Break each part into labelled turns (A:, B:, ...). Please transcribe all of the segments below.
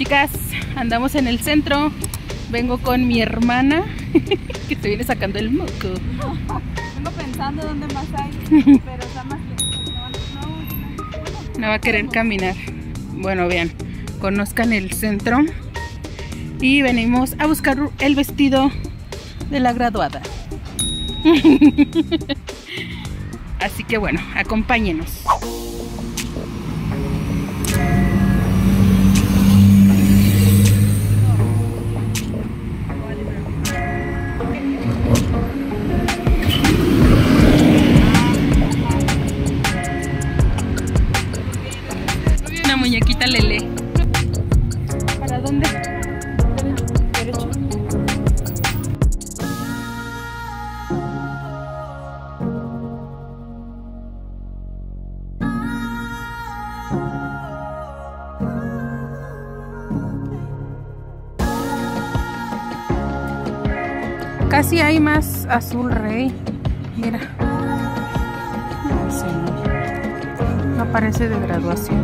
A: Chicas, andamos en el centro. Vengo con mi hermana que se viene sacando el moco.
B: Vengo pensando dónde más hay, pero está más
A: No va a querer caminar. Bueno, vean, conozcan el centro. Y venimos a buscar el vestido de la graduada. Así que bueno, acompáñenos. Casi hay más azul rey. Mira. Sí. No parece de graduación.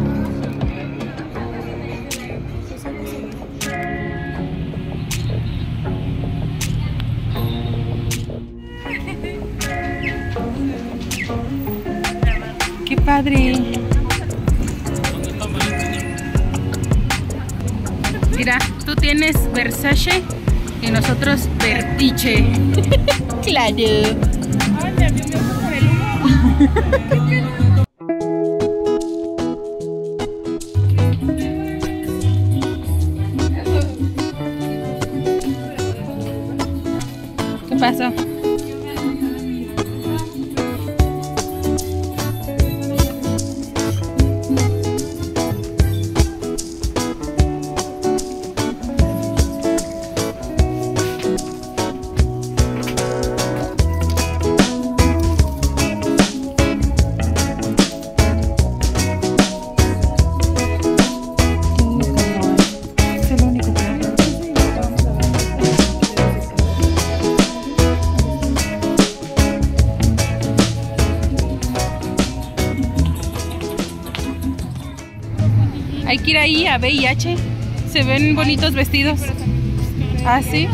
A: Qué padre. Mira, tú tienes Versace y nosotros Vertiche. claro. ¿Qué pasó? Hay que ir ahí a VIH. Se ven bonitos vestidos. Ah, sí.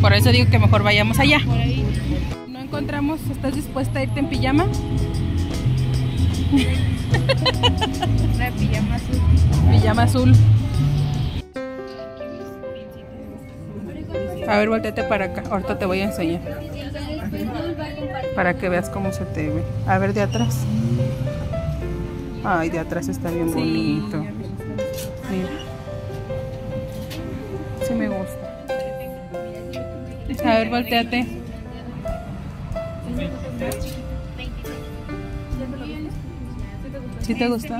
A: Por eso digo que mejor vayamos allá. No encontramos. ¿Estás dispuesta a irte en pijama?
B: Una pijama azul.
A: Pijama azul. A ver, volteate para acá. Ahorita te voy a enseñar. Para que veas cómo se te ve. A ver, de atrás. Ay, de atrás está bien bonito. Sí me gusta. A ver, volteate. ¿Sí te gustó?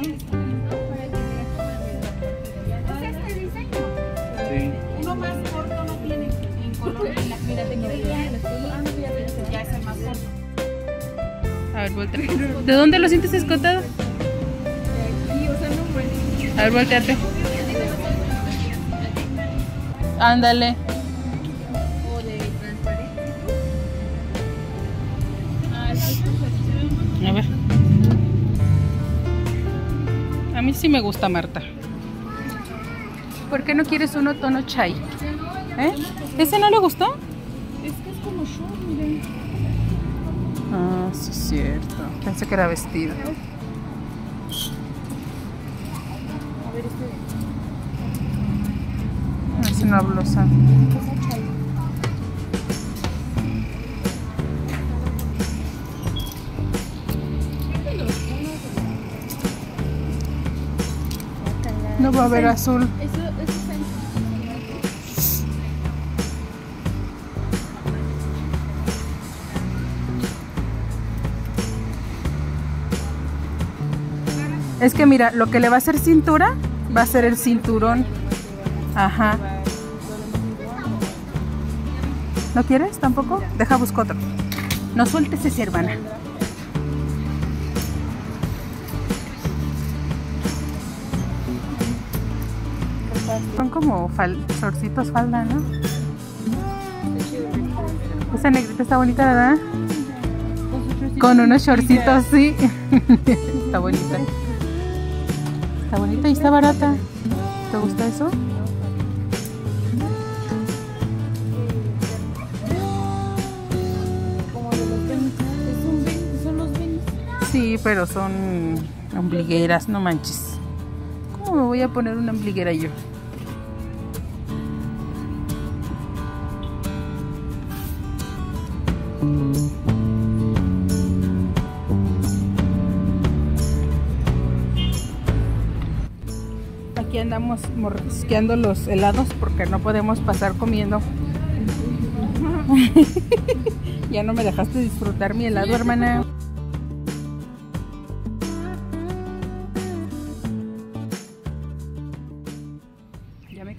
B: Uno más corto no tiene en color ya es el más corto.
A: A ver, volteate. ¿De dónde lo sientes escotado? A ver, volteate. Ándale.
B: o de transparente. Sí,
A: A ver. A mí sí me gusta Marta. ¿Por qué no quieres uno tono chai? ¿Eh? ¿Ese no le gustó?
B: Es que es como short, miren.
A: Ah, sí es cierto. Pensé que era vestido. No va a haber azul. Es que mira, lo que le va a hacer cintura va a ser el cinturón. Ajá. ¿No quieres tampoco? Deja busco otro. No sueltes ese, hermana. Son como fal shortcitos falda, ¿no? Esa negrita está bonita, ¿verdad? Con unos shortcitos, sí. está bonita. Está bonita y está barata. ¿Te gusta eso? Sí, pero son ombligueras, no manches. ¿Cómo me voy a poner una ombliguera yo? Aquí andamos mordisqueando los helados porque no podemos pasar comiendo. ya no me dejaste disfrutar mi helado, hermana.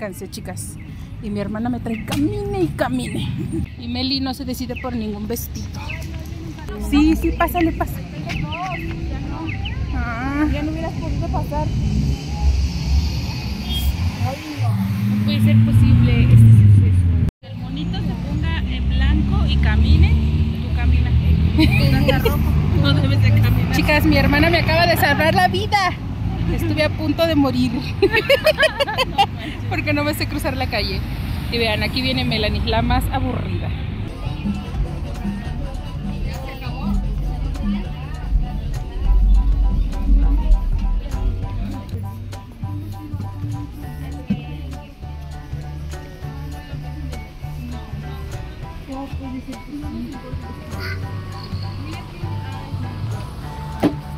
A: Cansé, chicas. Y mi hermana me trae camine y camine. Y Meli no se decide por ningún vestido. Sí, sí, pásale, pásale. Ah,
B: Ya no hubieras podido pasar. No puede ser posible este suceso. El monito se ponga en blanco y camine, tú caminas. Tú no debes de caminar.
A: chicas, mi hermana me acaba de salvar la vida. Estuve a punto de morir. Porque no me sé cruzar la calle. Y vean, aquí viene Melanie, la más aburrida.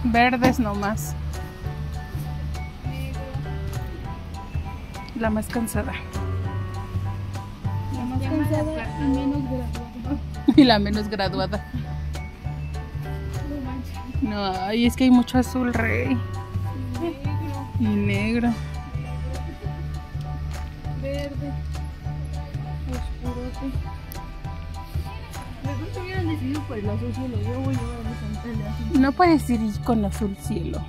A: Verdes nomás. La más cansada.
B: La más cansada y menos graduada.
A: Y la menos graduada.
B: No manches.
A: No, ay, es que hay mucho azul rey
B: Negro,
A: y negro.
B: verde, oscurote. Mejor se hubieran decidido por el azul cielo. Yo voy a llevar a mi.
A: No puedes ir con azul cielo.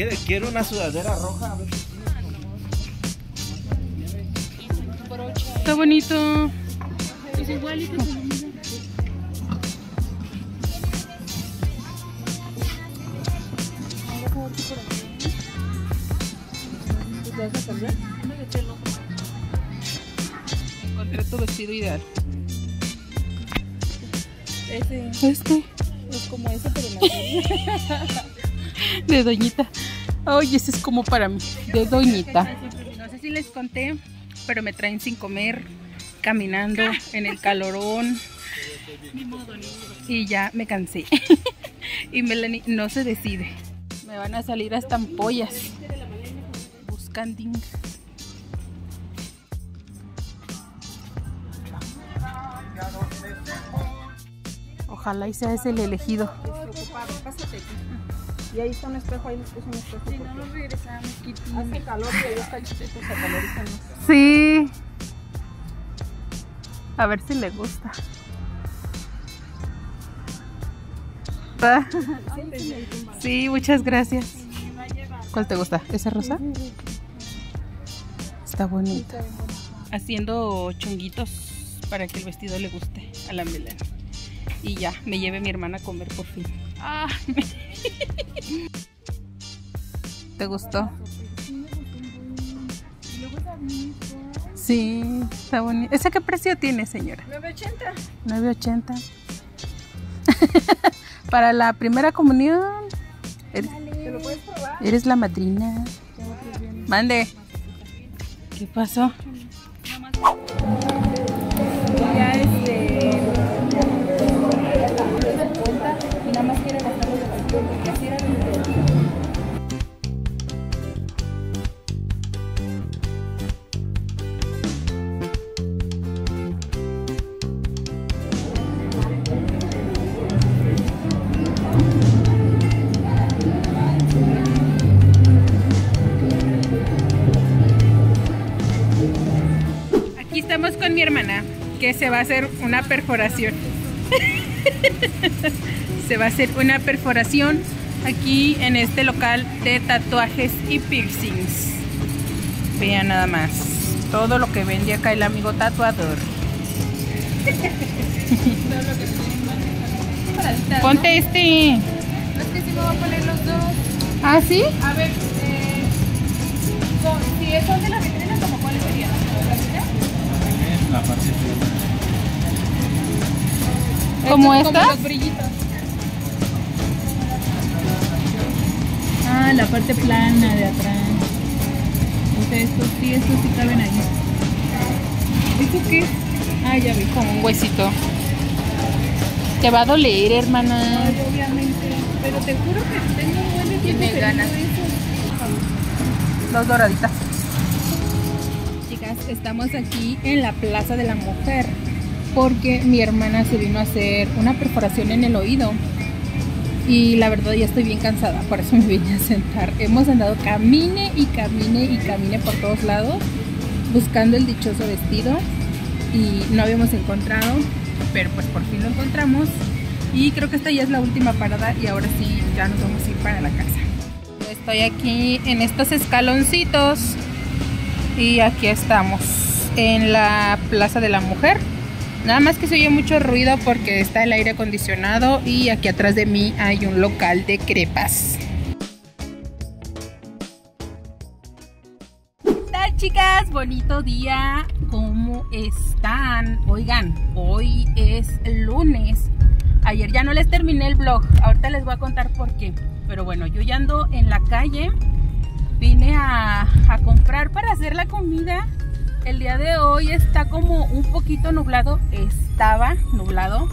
C: ¿Quiere, quiere una sudadera roja? A ver.
A: Está bonito.
B: Es igualito la mía. ¿Te vas a cambiar? No.
A: Encontré tu vestido ideal.
B: Ese
A: Este,
B: es como ese, pero más
A: de doñita. Ay, ese es como para mí, de doñita. No sé si les conté, pero me traen sin comer, caminando en el calorón. Y ya me cansé. y Melanie no se decide. Me van a salir hasta ampollas. Buscando. Ojalá y sea ese el elegido.
B: Despreocupado, pásate aquí. Y ahí está un espejo, ahí les puse un espejo. Si no nos regresamos, Kitty. Hace calor y ahí está chiquito, se calorizan más.
A: Sí. A ver si le gusta. Sí, muchas gracias. ¿Cuál te gusta? ¿Esa rosa? Está bonita. Haciendo chonguitos para que el vestido le guste a la Melanie. Y ya, me lleve mi hermana a comer por fin. Ah, ¿Te gustó? Sí, está bonito. ¿Ese qué precio tiene, señora?
B: 980.
A: 980. Para la primera comunión. Eres,
B: ¿Te lo puedes probar?
A: eres la madrina. Mande. ¿Qué pasó? Que se va a hacer una perforación. se va a hacer una perforación aquí en este local de tatuajes y piercings. Vean nada más todo lo que vende acá el amigo tatuador. Ponte este.
B: Es que si me voy a poner los dos.
A: ¿Ah, sí?
B: A ver, eh, son- si son de la vitrina, ¿Como
A: estas?
B: los brillitos. Ah, la parte plana de atrás. O sea, estos sí, estos sí caben ahí. ¿Esto qué? Ah, ya vi.
A: Como un huesito. Te va a doler, hermana.
B: Ay, obviamente. Pero te juro que tengo un buen de
A: ganas. Dos doraditas. Chicas, estamos aquí en la Plaza de la Mujer porque mi hermana se vino a hacer una perforación en el oído y la verdad ya estoy bien cansada, por eso me vine a sentar. Hemos andado camine y camine y camine por todos lados buscando el dichoso vestido y no habíamos encontrado, pero pues por fin lo encontramos y creo que esta ya es la última parada y ahora sí ya nos vamos a ir para la casa. Estoy aquí en estos escaloncitos y aquí estamos en la Plaza de la Mujer. Nada más que se oye mucho ruido porque está el aire acondicionado y aquí atrás de mí hay un local de crepas. ¿Qué tal chicas? Bonito día. ¿Cómo están? Oigan, hoy es lunes. Ayer ya no les terminé el vlog. Ahorita les voy a contar por qué. Pero bueno, yo ya ando en la calle. Vine a, a comprar para hacer la comida. El día de hoy está como un poquito nublado. Estaba nublado.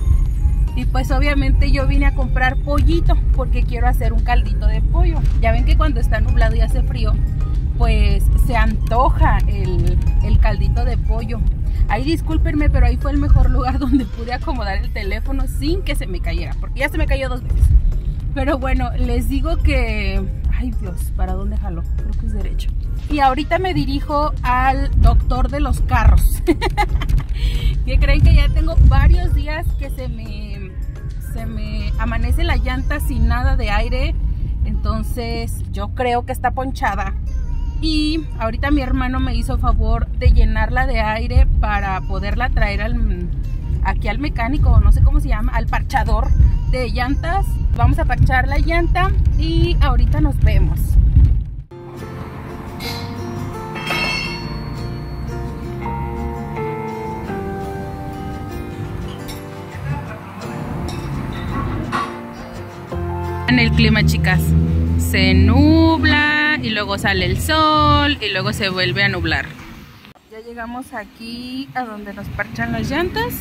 A: Y pues obviamente yo vine a comprar pollito porque quiero hacer un caldito de pollo. Ya ven que cuando está nublado y hace frío, pues se antoja el, el caldito de pollo. Ahí discúlpenme, pero ahí fue el mejor lugar donde pude acomodar el teléfono sin que se me cayera, porque ya se me cayó dos veces. Pero bueno, les digo que... Ay Dios, ¿para dónde jaló? Creo que es derecho. Y ahorita me dirijo al doctor de los carros. que creen que ya tengo varios días que se me, se me amanece la llanta sin nada de aire. Entonces yo creo que está ponchada. Y ahorita mi hermano me hizo favor de llenarla de aire para poderla traer al, aquí al mecánico, no sé cómo se llama, al parchador de llantas. Vamos a parchar la llanta y ahorita nos vemos. En el clima, chicas, se nubla y luego sale el sol y luego se vuelve a nublar. Ya llegamos aquí a donde nos parchan las llantas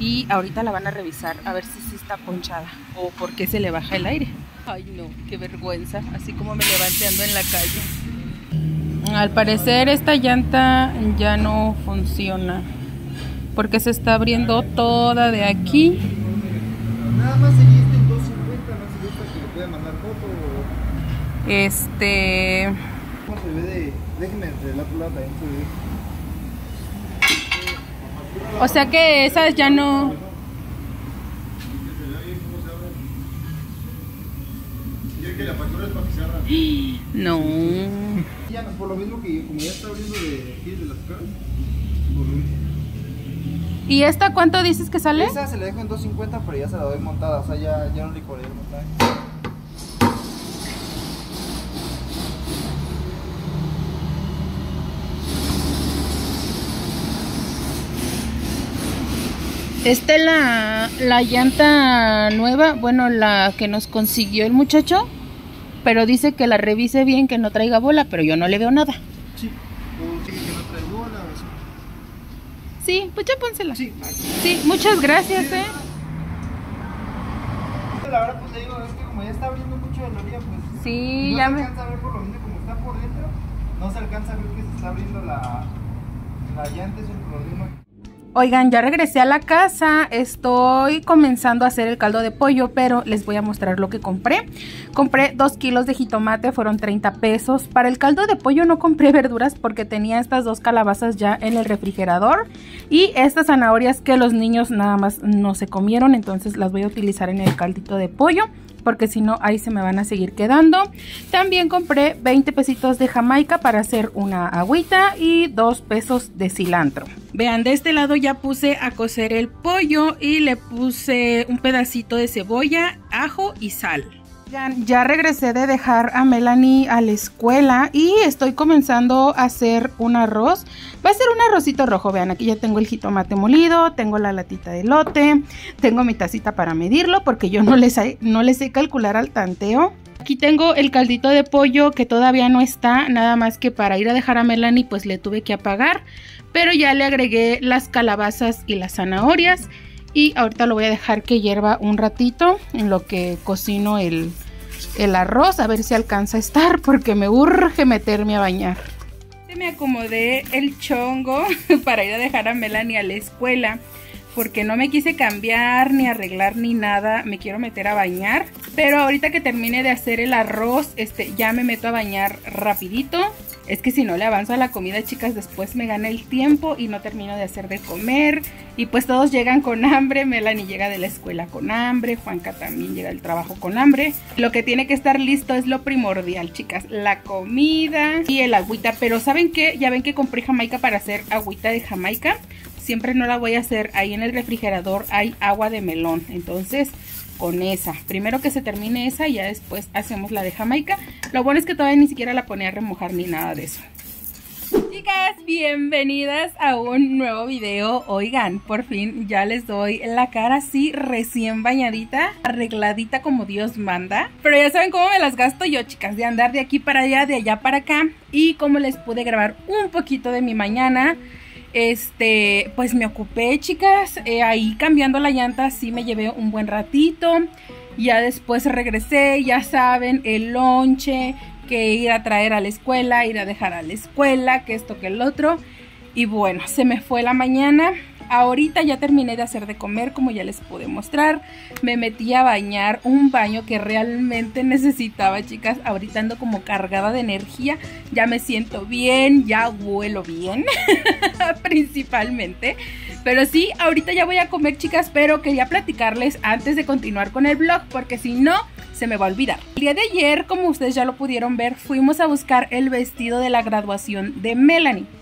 A: y ahorita la van a revisar a ver si sí está ponchada o por qué se le baja el aire. Ay no, qué vergüenza, así como me levanté ando en la calle. Al parecer esta llanta ya no funciona porque se está abriendo toda de aquí.
C: Nada más seguí este en 250, no sé si gusta que le pueda mandar foto o...
A: Este,
C: ¿Cómo se ve de...? Déjeme del otro lado también se ve.
A: O sea que esas ya no no.
C: Ya, por lo mismo que como ya está abriendo de aquí de las caras.
A: ¿Y esta cuánto dices que sale?
C: Esa se la dejo en 250, pero ya se la doy montada, o sea, ya, ya no le cobré
A: Esta es la, la llanta nueva, bueno, la que nos consiguió el muchacho, pero dice que la revise bien, que no traiga bola, pero yo no le veo nada.
C: Sí. O sí, que no trae bola o sí.
A: Sí, pues ya pónsela.
C: Sí.
A: Sí, muchas gracias, eh.
C: La verdad, pues le digo, es que como ya está abriendo mucho de la orilla, pues.
A: Sí,
C: no
A: ya
C: se
A: me...
C: alcanza a ver por lo mismo como está por dentro. No se alcanza a ver que se está abriendo la, la llanta, es el problema.
A: Oigan, ya regresé a la casa, estoy comenzando a hacer el caldo de pollo, pero les voy a mostrar lo que compré. Compré 2 kilos de jitomate, fueron 30 pesos. Para el caldo de pollo no compré verduras porque tenía estas dos calabazas ya en el refrigerador. Y estas zanahorias que los niños nada más no se comieron, entonces las voy a utilizar en el caldito de pollo porque si no ahí se me van a seguir quedando. También compré 20 pesitos de jamaica para hacer una agüita y 2 pesos de cilantro. Vean, de este lado ya puse a cocer el pollo y le puse un pedacito de cebolla, ajo y sal. Ya regresé de dejar a Melanie a la escuela y estoy comenzando a hacer un arroz. Va a ser un arrocito rojo, vean, aquí ya tengo el jitomate molido, tengo la latita de lote, tengo mi tacita para medirlo porque yo no les, no les sé calcular al tanteo. Aquí tengo el caldito de pollo que todavía no está, nada más que para ir a dejar a Melanie pues le tuve que apagar. Pero ya le agregué las calabazas y las zanahorias y ahorita lo voy a dejar que hierva un ratito en lo que cocino el, el arroz. A ver si alcanza a estar porque me urge meterme a bañar. Me acomodé el chongo para ir a dejar a Melanie a la escuela porque no me quise cambiar ni arreglar ni nada, me quiero meter a bañar. Pero ahorita que termine de hacer el arroz, este, ya me meto a bañar rapidito. Es que si no le avanzo a la comida, chicas, después me gana el tiempo y no termino de hacer de comer. Y pues todos llegan con hambre. Melanie llega de la escuela con hambre. Juanca también llega del trabajo con hambre. Lo que tiene que estar listo es lo primordial, chicas. La comida y el agüita. Pero ¿saben qué? Ya ven que compré jamaica para hacer agüita de jamaica. Siempre no la voy a hacer. Ahí en el refrigerador hay agua de melón. Entonces con esa. Primero que se termine esa y ya después hacemos la de Jamaica. Lo bueno es que todavía ni siquiera la ponía a remojar ni nada de eso. Chicas, bienvenidas a un nuevo video. Oigan, por fin ya les doy la cara así recién bañadita, arregladita como Dios manda. Pero ya saben cómo me las gasto yo, chicas, de andar de aquí para allá, de allá para acá. Y cómo les pude grabar un poquito de mi mañana este, pues me ocupé, chicas, eh, ahí cambiando la llanta, sí me llevé un buen ratito. Ya después regresé, ya saben, el lonche, que ir a traer a la escuela, ir a dejar a la escuela, que esto, que el otro. Y bueno, se me fue la mañana. Ahorita ya terminé de hacer de comer, como ya les pude mostrar. Me metí a bañar, un baño que realmente necesitaba, chicas. Ahorita ando como cargada de energía. Ya me siento bien, ya huelo bien, principalmente. Pero sí, ahorita ya voy a comer, chicas, pero quería platicarles antes de continuar con el vlog, porque si no, se me va a olvidar. El día de ayer, como ustedes ya lo pudieron ver, fuimos a buscar el vestido de la graduación de Melanie.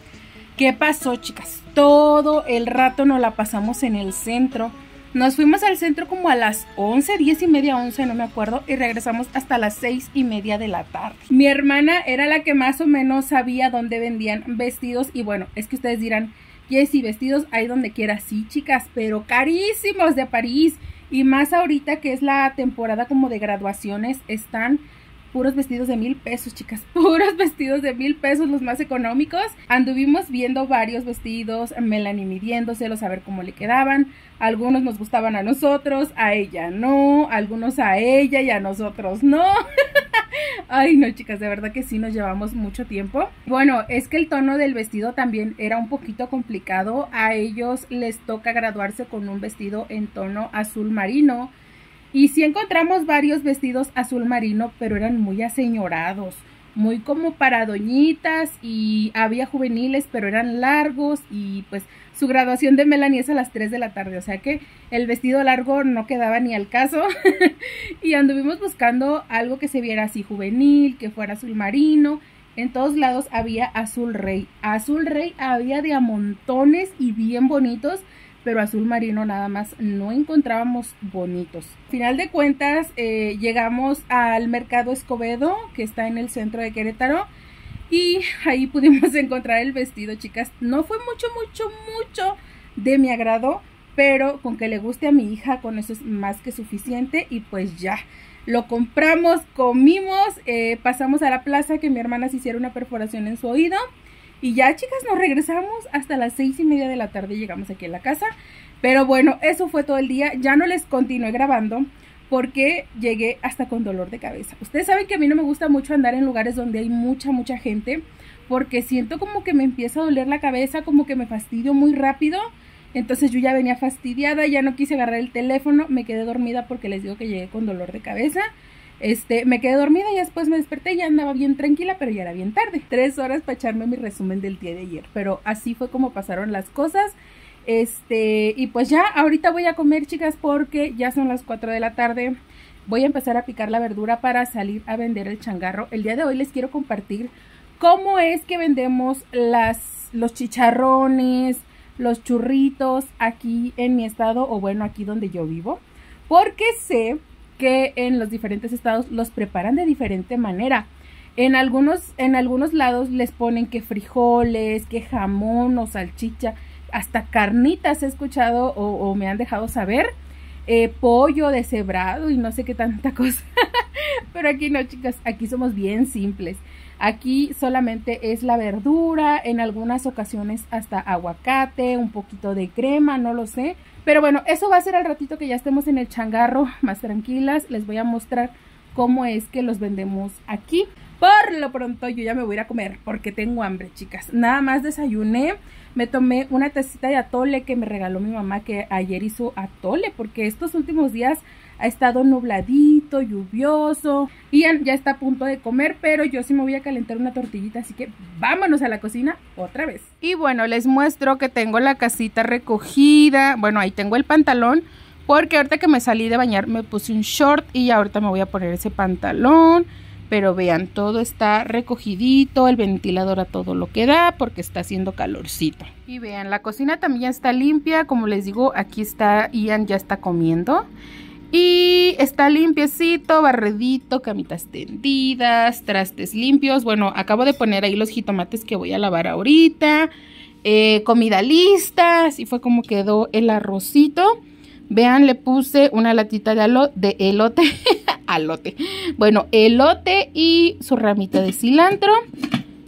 A: ¿Qué pasó, chicas? Todo el rato nos la pasamos en el centro. Nos fuimos al centro como a las 11, 10 y media, 11, no me acuerdo, y regresamos hasta las 6 y media de la tarde. Mi hermana era la que más o menos sabía dónde vendían vestidos, y bueno, es que ustedes dirán, Jessy, vestidos hay donde quiera, sí, chicas, pero carísimos de París, y más ahorita que es la temporada como de graduaciones, están puros vestidos de mil pesos, chicas, puros vestidos de mil pesos, los más económicos. Anduvimos viendo varios vestidos, Melanie midiéndoselos a ver cómo le quedaban. Algunos nos gustaban a nosotros, a ella no, algunos a ella y a nosotros no. Ay, no, chicas, de verdad que sí nos llevamos mucho tiempo. Bueno, es que el tono del vestido también era un poquito complicado. A ellos les toca graduarse con un vestido en tono azul marino y sí encontramos varios vestidos azul marino, pero eran muy aseñorados, muy como para doñitas y había juveniles, pero eran largos y pues su graduación de Melanie es a las 3 de la tarde, o sea que el vestido largo no quedaba ni al caso y anduvimos buscando algo que se viera así juvenil, que fuera azul marino. En todos lados había azul rey. Azul rey había de a montones y bien bonitos pero azul marino nada más no encontrábamos bonitos. Final de cuentas, eh, llegamos al mercado Escobedo, que está en el centro de Querétaro, y ahí pudimos encontrar el vestido, chicas. No fue mucho, mucho, mucho de mi agrado, pero con que le guste a mi hija, con eso es más que suficiente, y pues ya. Lo compramos, comimos, eh, pasamos a la plaza que mi hermana se hiciera una perforación en su oído y ya, chicas, nos regresamos hasta las seis y media de la tarde. Llegamos aquí a la casa. Pero bueno, eso fue todo el día. Ya no les continué grabando porque llegué hasta con dolor de cabeza. Ustedes saben que a mí no me gusta mucho andar en lugares donde hay mucha, mucha gente. Porque siento como que me empieza a doler la cabeza, como que me fastidio muy rápido. Entonces yo ya venía fastidiada, ya no quise agarrar el teléfono, me quedé dormida porque les digo que llegué con dolor de cabeza. Este, me quedé dormida y después me desperté, ya andaba bien tranquila, pero ya era bien tarde. Tres horas para echarme mi resumen del día de ayer. Pero así fue como pasaron las cosas. Este, y pues ya, ahorita voy a comer, chicas, porque ya son las 4 de la tarde. Voy a empezar a picar la verdura para salir a vender el changarro. El día de hoy les quiero compartir cómo es que vendemos las, los chicharrones, los churritos aquí en mi estado o bueno, aquí donde yo vivo. Porque sé que en los diferentes estados los preparan de diferente manera. En algunos, en algunos lados les ponen que frijoles, que jamón o salchicha, hasta carnitas he escuchado o, me han dejado saber. Eh, pollo deshebrado y no sé qué tanta cosa. Pero aquí no, chicas, aquí somos bien simples. Aquí solamente es la verdura, en algunas ocasiones hasta aguacate, un poquito de crema, no lo sé. Pero bueno, eso va a ser al ratito que ya estemos en el changarro más tranquilas. Les voy a mostrar cómo es que los vendemos aquí. Por lo pronto yo ya me voy a ir a comer porque tengo hambre, chicas. Nada más desayuné. Me tomé una tacita de atole que me regaló mi mamá que ayer hizo atole porque estos últimos días ha estado nubladito, lluvioso. y ya está a punto de comer, pero yo sí me voy a calentar una tortillita, así que vámonos a la cocina otra vez. Y bueno, les muestro que tengo la casita recogida. Bueno, ahí tengo el pantalón. Porque ahorita que me salí de bañar me puse un short y ahorita me voy a poner ese pantalón. Pero vean, todo está recogidito, el ventilador a todo lo que da porque está haciendo calorcito. Y vean, la cocina también está limpia, como les digo, aquí está Ian ya está comiendo. Y está limpiecito, barredito, camitas tendidas, trastes limpios. Bueno, acabo de poner ahí los jitomates que voy a lavar ahorita. Eh, comida lista, así fue como quedó el arrocito. Vean, le puse una latita de, de elote, alote. Bueno, elote y su ramita de cilantro.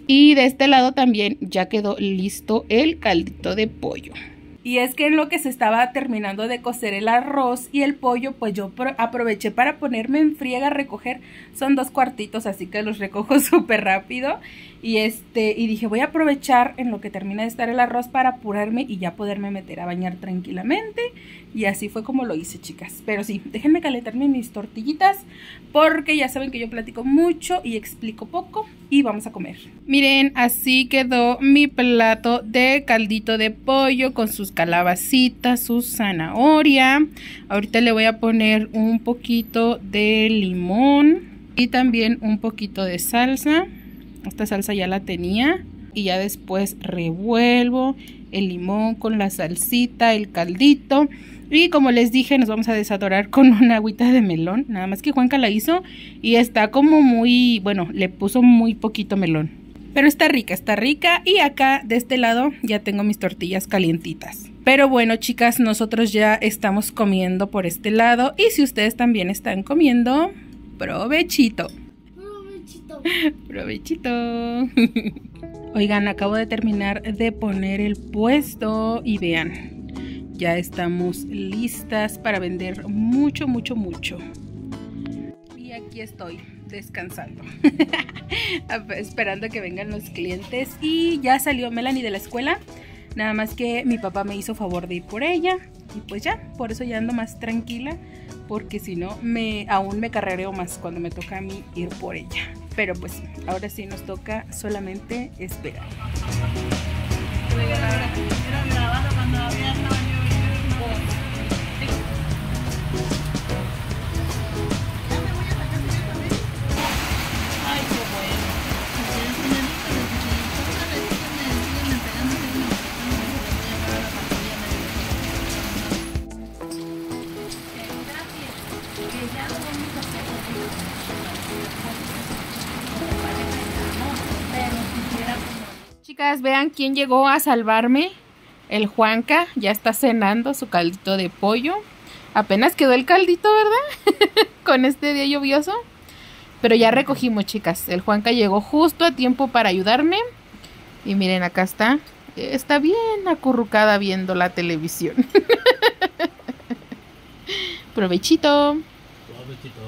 A: Y de este lado también ya quedó listo el caldito de pollo. Y es que en lo que se estaba terminando de cocer el arroz y el pollo, pues yo aproveché para ponerme en friega a recoger. Son dos cuartitos, así que los recojo súper rápido. Y este, y dije, voy a aprovechar en lo que termina de estar el arroz para apurarme y ya poderme meter a bañar tranquilamente. Y así fue como lo hice, chicas. Pero sí, déjenme calentarme mis tortillitas porque ya saben que yo platico mucho y explico poco. Y vamos a comer. Miren, así quedó mi plato de caldito de pollo con sus calabacitas, su zanahoria. Ahorita le voy a poner un poquito de limón y también un poquito de salsa. Esta salsa ya la tenía. Y ya después revuelvo el limón con la salsita, el caldito. Y como les dije, nos vamos a desadorar con una agüita de melón. Nada más que Juanca la hizo y está como muy, bueno, le puso muy poquito melón. Pero está rica, está rica. Y acá de este lado ya tengo mis tortillas calientitas. Pero bueno, chicas, nosotros ya estamos comiendo por este lado. Y si ustedes también están comiendo, provechito. Provechito. Oigan, acabo de terminar de poner el puesto y vean, ya estamos listas para vender mucho, mucho, mucho. Y aquí estoy descansando, esperando que vengan los clientes. Y ya salió Melanie de la escuela, nada más que mi papá me hizo favor de ir por ella. Y pues ya, por eso ya ando más tranquila, porque si no, me, aún me carrereo más cuando me toca a mí ir por ella. Pero pues ahora sí nos toca solamente esperar. Vean quién llegó a salvarme. El Juanca ya está cenando su caldito de pollo. Apenas quedó el caldito, ¿verdad? Con este día lluvioso. Pero ya recogimos, chicas. El Juanca llegó justo a tiempo para ayudarme. Y miren, acá está. Está bien acurrucada viendo la televisión. Provechito. Provechito.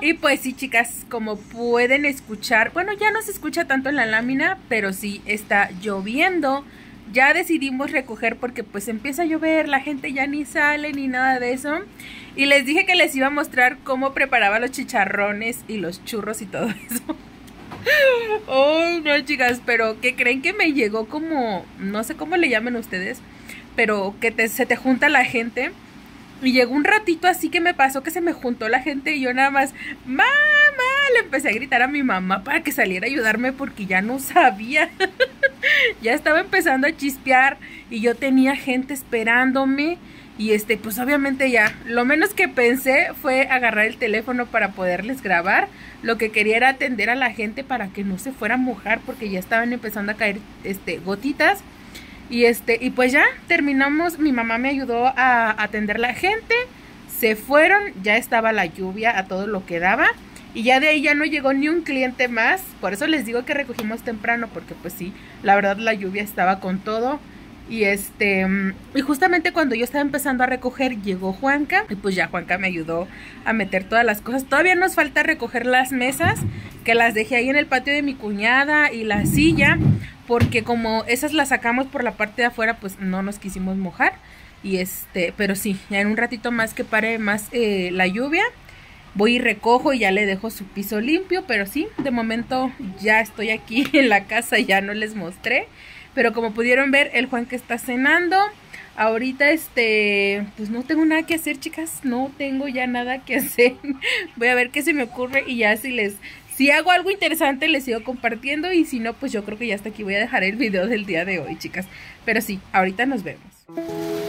A: Y pues sí, chicas, como pueden escuchar, bueno, ya no se escucha tanto en la lámina, pero sí está lloviendo. ya decidimos recoger porque pues empieza a llover, la gente ya ni sale ni nada de eso. Y les dije que les iba a mostrar cómo preparaba los chicharrones y los churros y todo eso. Oh, no, chicas, pero que creen que me llegó como, no sé cómo le llaman ustedes, pero que se te junta la gente. Y llegó un ratito así que me pasó que se me juntó la gente y yo nada más, mamá, le empecé a gritar a mi mamá para que saliera a ayudarme porque ya no sabía. ya estaba empezando a chispear y yo tenía gente esperándome. Y este, pues obviamente ya, lo menos que pensé fue agarrar el teléfono para poderles grabar. Lo que quería era atender a la gente para que no se fuera a mojar porque ya estaban empezando a caer este gotitas. Y este, y pues ya terminamos, mi mamá me ayudó a atender la gente. Se fueron, ya estaba la lluvia a todo lo que daba. Y ya de ahí ya no llegó ni un cliente más. Por eso les digo que recogimos temprano, porque pues sí, la verdad la lluvia estaba con todo. Y este, y justamente cuando yo estaba empezando a recoger, llegó Juanca. Y pues ya Juanca me ayudó a meter todas las cosas. Todavía nos falta recoger las mesas, que las dejé ahí en el patio de mi cuñada y la silla. Porque como esas las sacamos por la parte de afuera, pues no nos quisimos mojar. Y este, pero sí, ya en un ratito más que pare más eh, la lluvia, voy y recojo y ya le dejo su piso limpio. Pero sí, de momento ya estoy aquí en la casa, ya no les mostré. Pero como pudieron ver, el Juan que está cenando. Ahorita, este, pues no tengo nada que hacer, chicas. No tengo ya nada que hacer. Voy a ver qué se me ocurre y ya si les... Si hago algo interesante les sigo compartiendo y si no, pues yo creo que ya hasta aquí voy a dejar el video del día de hoy, chicas. Pero sí, ahorita nos vemos.